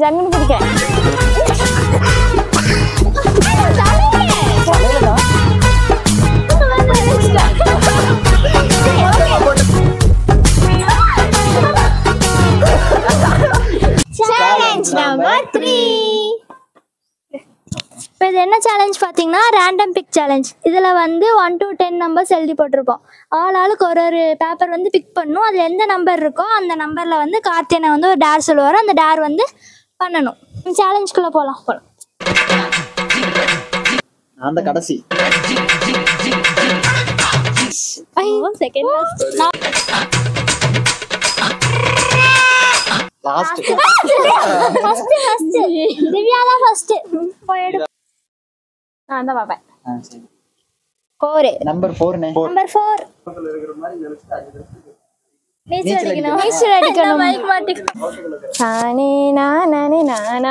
ஜங்குன்னு பிடிக்கிறேன் இப்போ இது என்ன சேலஞ்ச் பார்த்தீங்கன்னா ரேண்டம் பிக் சேலஞ்ச் இதில் வந்து ஒன் டு டென் நம்பர்ஸ் எழுதி போட்டிருப்போம். ஆள் ஆளுக்கு ஒரு ஒரு பேப்பர் வந்து பிக் பண்ணும். அதில் எந்த நம்பர் இருக்கோ அந்த நம்பரில் வந்து கார்த்தியனை வந்து ஒரு டேர் சொல்லுவார். அந்த டேர் வந்து பண்ணணும். சேலஞ்சுக்குள்ளே போகலாம் போகலாம் அந்த கடைசி. Second last first first Divya தான் ஃபர்ஸ்ட் போயிடு நான் தான் பார்ப்பேன் ஃபோர் நம்பர் ஃபோர்னே நம்பர் ஃபோர் நீச்சல் அடிக்கணும்? நீச்சல் அடிக்கணும்? மைக் மாட்டி நானே நான்?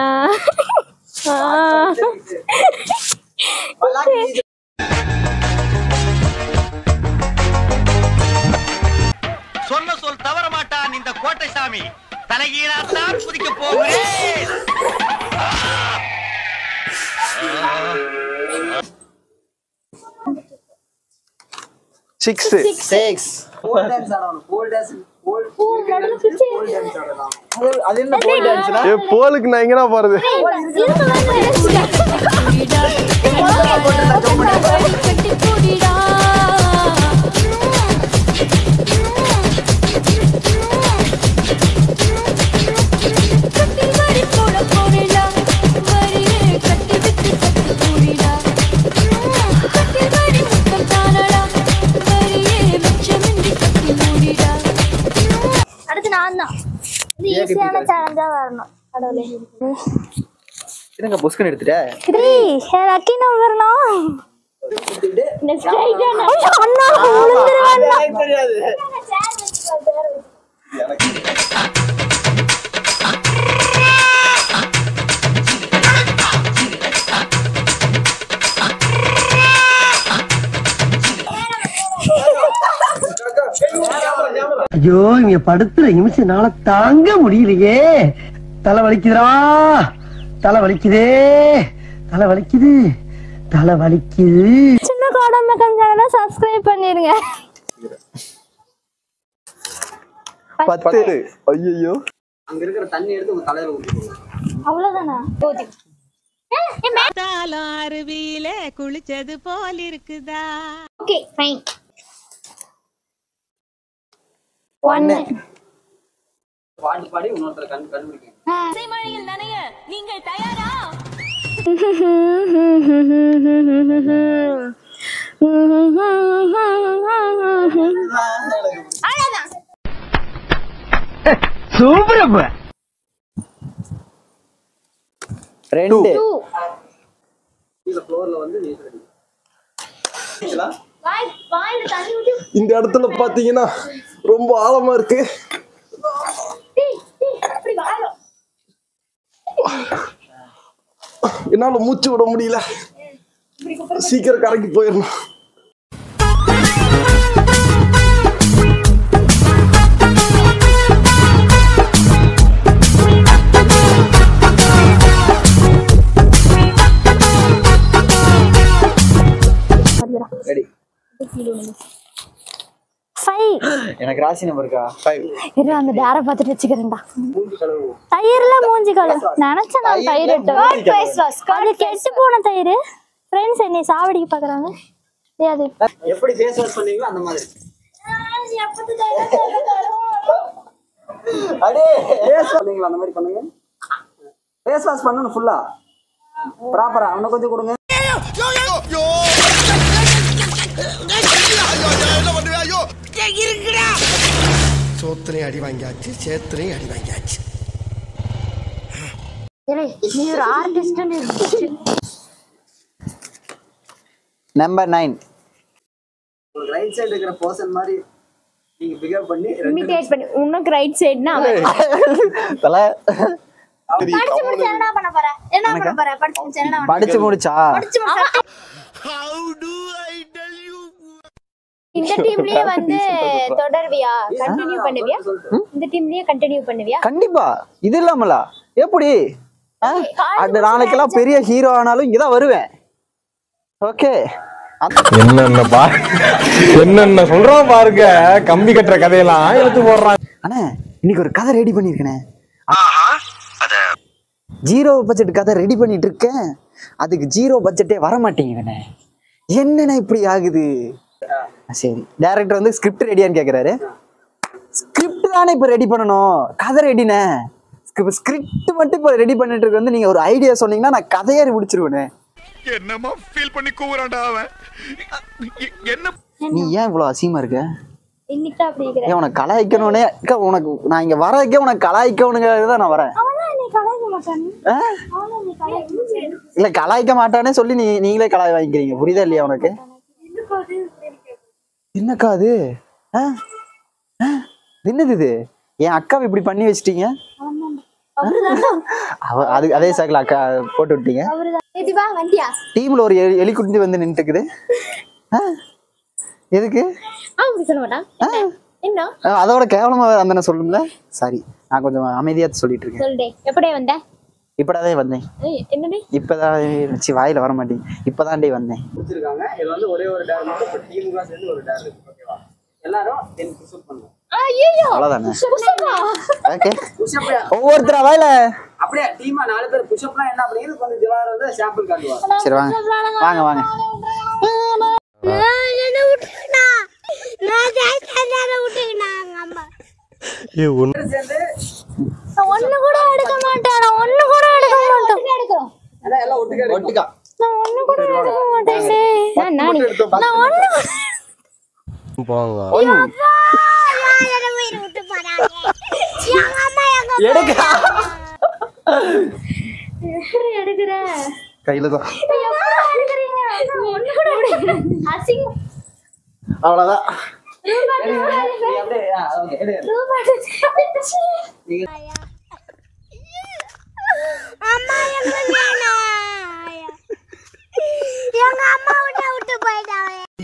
நானே. சொன்ன சொல் தவற மாட்டான் இந்த கோட்டை சாமி தலைகீழாத்தான் குதிக்க போகிறேன். சிக்ஸ் சிக்ஸ் போலுக்கு நான் எங்கடா போறது? வரணும். கடவுளே. இருங்க புஸ்கன் எடுத்துட்ட? த்ரீ லக்கி நம்பர்னா அண்ணா விழுந்துருவேன். தெரியாது. ஐயோ இங்க படுத்துற நிமிஷம்னால தாங்க முடியலையே. தலை வலிக்குதுடா தலை வலிக்குதே தலை வலிக்குது தலை வலிக்குது சின்ன கோடம்ப கஞ்சாங்கன்னா சப்ஸ்கிரைப் பண்ணிருங்க. பத்து. ஐயோ அங்க இருக்கிற தண்ணி எடுத்து உங்க தலையில ஊத்திக்கோங்க. அவ்வளவுதானா? அருவியில குளிச்சது போல் இருக்குதா? ஓகே ஃபைன் ஒன்னு பாட்டு பாடி இன்னொருத்தர கண் கண்டுபிடிக்கணும். வாயில தண்ணி ஊத்தி. இந்த இடத்துல பாத்தீங்கன்னா ரொம்ப ஆழமா இருக்கு. என்னால மூச்சு விட முடியல. சீக்கிரம் கரைக்கு போயிடணும். எனக்கு ராசி நம்பர் இருக்கா? இரு அந்த டேர பார்த்துட்டு வச்சுக்கிறேன்டா. தயிர்ல மூஞ்சி கழுவு நினைச்சேன் நான் தயிர் எடுத்து அது கெட்டு போன தயிர். ஃப்ரெண்ட்ஸ் என்னை சாவடிக்க பாக்குறாங்க அது எப்படி ஃபேஸ் வாஷ் பண்ணீங்களோ அந்த மாதிரி. அடே ஃபேஸ் பண்ணீங்களா? அந்த மாதிரி பண்ணுங்க. ஃபேஸ் வாஷ் பண்ணணும் ஃபுல்லா ப்ராப்பரா இன்னும் கொஞ்சம் கொடுங்க. சோத்திரையும் அடி வாங்கியாச்சு சேத்திரையும் அடி வாங்கியாச்சு. நம்பர் நைன் உங்களுக்கு ரைட் சைடு இருக்கிற பர்சன் மாதிரி நீங்க பிகேவ் பண்ணி ரெண்டு இமிடேட் பண்ணி உனக்கு ரைட் சைடுனா தலை. படிச்சு முடிச்சு என்ன பண்ண போற? என்ன பண்ண போற? படிச்சு முடிச்சு என்ன பண்ண படிச்சு முடிச்சா? படிச்சு முடிச்சு How do I tell you? இந்த டீம்லயே வந்து தொடர்வியா? கண்டினியூ பண்ணுவியா? இந்த டீம்லயே கண்டினியூ பண்ணுவியா? கண்டிப்பா. இது இல்லாமலா? எப்படி? அது நாளைக்கெல்லாம் பெரிய ஹீரோ ஆனாலும் இங்கதான் வருவேன். ஓகே என்னென்ன பா என்னென்ன சொல்றான் பாருங்க. கம்பி கட்டுற கதையெல்லாம் எடுத்து போடுறான் அண்ணே இன்னைக்கு ஒரு கதை ரெடி பண்ணிருக்கேனே. ஜீரோ பட்ஜெட் கதை ரெடி பண்ணிட்டு இருக்கேன். அதுக்கு ஜீரோ பட்ஜெட்டே வர மாட்டேங்குதுண்ணே என்னண்ணே இப்படி ஆகுது? சரி. டேரக்டர் வந்து ஸ்கிரிப்ட் ரெடியான்னு கேக்குறாரு. ஸ்கிரிப்ட் தானே இப்போ ரெடி பண்ணணும். கதை ரெடிண்ணே ஸ்கிரிப்ட் மட்டும் இப்போ ரெடி பண்ணிட்டு இருக்கு. வந்து நீங்க ஒரு ஐடியா சொன்னீங்கன்னா நான் கதையே முடிச்சிருவேனே. என்னமா ஃபீல் பண்ணி கூவுறான்டா அவன். என்ன? நீ ஏன் இவ்வளோ அசிங்கமா இருக்க? ஏன் உனக்கு கலாய்க்கணும்னே? அக்கா, உனக்கு நான் இங்க வரதுக்கே உனக்கு கலாய்க்கணுங்கிறது தான் நான் வரேன். அவனா நீ கலாய்க்க மாட்டான்? ஆ? அவனா நீ கலாய்க்க இல்ல கலாய்க்க மாட்டானே சொல்லி நீ நீங்களே கலாய் வாங்கிக்கிறீங்க. புரியுதா இல்லையா உனக்கு? என்னக்கா அது? என்னது இது? என் அக்காவை இப்படி பண்ணி வச்சிட்டீங்க? அது அதே சாக்கில் அக்கா போட்டு விட்டீங்க. டீம்ல ஒரு எலி குஞ்சு வந்து நின்றுக்குது எதுக்கு? அதோட கேவலமா வந்தேன்னு சொல்லுங்கள சாரி நான் கொஞ்சம் அமைதியா சொல்லிட்டு இருக்கேன். எப்படியே வந்த? இப்படாதே வந்தேன். ஏய், என்னடி? இப்பதான் சி வாயில வர மாட்டேங்க இப்பதான் டே வந்தேன் இது வந்து ஒரே ஒரு டேர் மட்டும் இப்போ டீமுக்காக சேர்ந்து ஒரு டேர் இருக்கு ஓகேவா எல்லாரும் டென் புஷ்அப் பண்ணணும் ஐயோ அவ்வளவுதானே? புஷ்அப்பா ஓகே புஷ்அப் ஒவ்வொருத்தரா வாயில? அப்படியே டீமா நாலு பேர் புஷ்அப்லாம் என்ன அப்படிங்கிறது கொஞ்சம் திவார் வந்து சாம்பிள் காட்டுவார் சரி வாங்க. வாங்க வாங்க கூட எடுக்க மாட்டேன் நான் ஒண்ணு கூட எடுக்க மாட்டேன் எடுக்கிறோம் அதான் எல்லாம் ஒட்டுக்கா எடுக்கணும். ஒட்டுக்கா நான் ஒண்ணு கூட எடுக்க மாட்டேன் நான் நானி நான் ஒண்ணு கூட போங்க எடுக்க எப்படி எடுக்கிற? கையில தான். அவ்வளவுதான். நீ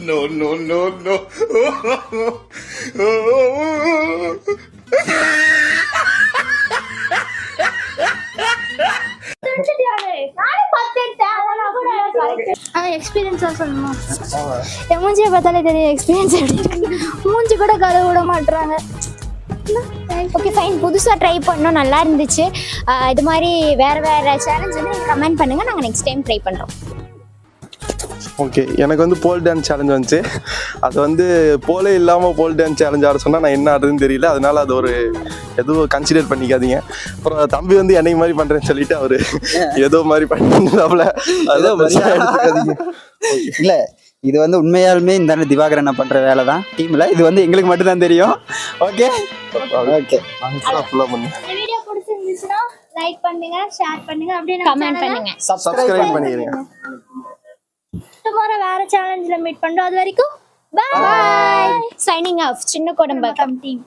நோ நோ நோ நோ எக்ஸ்பீரியன்ஸா சொல்லணும்? என் மூஞ்சியை பார்த்தாலே தெரியும் எக்ஸ்பீரியன்ஸ் எப்படி இருக்கு. மூஞ்சி கூட கழுவ விட மாட்றாங்க. ஓகே ஃபைன் புதுசாக ட்ரை பண்ணோம். நல்லா இருந்துச்சு. இது மாதிரி வேறு வேறு சேலஞ்ச் வந்து கமெண்ட் பண்ணுங்கள் நாங்கள் நெக்ஸ்ட் டைம் ட்ரை பண்ணுறோம் ஓகே எனக்கு வந்து போல் டான்ஸ் சேலஞ்ச் வந்துச்சு. அது வந்து போலே இல்லாமல் போல் டான்ஸ் சேலஞ்ச் ஆட சொன்னால் நான் என்ன ஆடுறதுன்னு தெரியல. அதனால அது ஒரு எதுவும் கன்சிடர் பண்ணிக்காதீங்க. அப்புறம் தம்பி வந்து என்னை மாதிரி பண்ணுறேன்னு சொல்லிட்டு அவர் ஏதோ மாதிரி பண்ணிருந்தாப்புல. பெருசா எடுத்துக்காதீங்க. இல்ல இது வந்து உண்மையாலுமே இந்த திவாகரன் பண்ற வேலை தான். டீம்ல இது வந்து எங்களுக்கு மட்டும் தான் தெரியும் ஓகே ஓகே ஃபுல்லாக பண்ணு. லைக் பண்ணுங்க ஷேர் பண்ணுங்க. அப்படியே கமெண்ட் பண்ணுங்கள் சப்ஸ்கிரைப் பண்ணிக்கிறீங்க டுமாரோ வேற சேலஞ்சில் மீட் பண்றோம். அது வரைக்கும் பாய் சைனிங் ஆஃப் சின்ன குடும்பம் டீம்